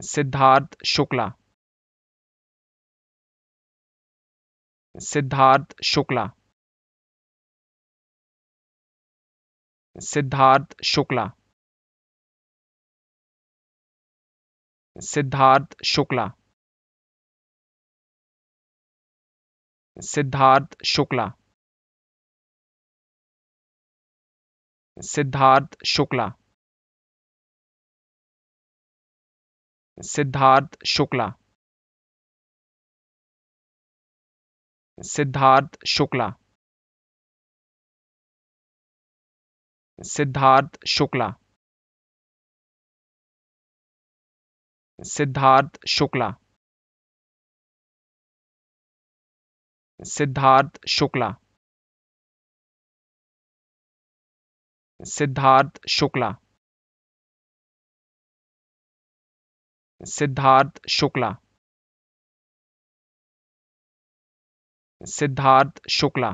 Siddharth Shukla. Siddharth Shukla. Siddharth Shukla. Siddharth Shukla. Siddharth Shukla. Siddharth Shukla. Siddharth Shukla. Siddharth Shukla. Siddharth Shukla. Siddharth Shukla. Siddharth Shukla. Siddharth Shukla. Siddharth Shukla. Siddharth Shukla.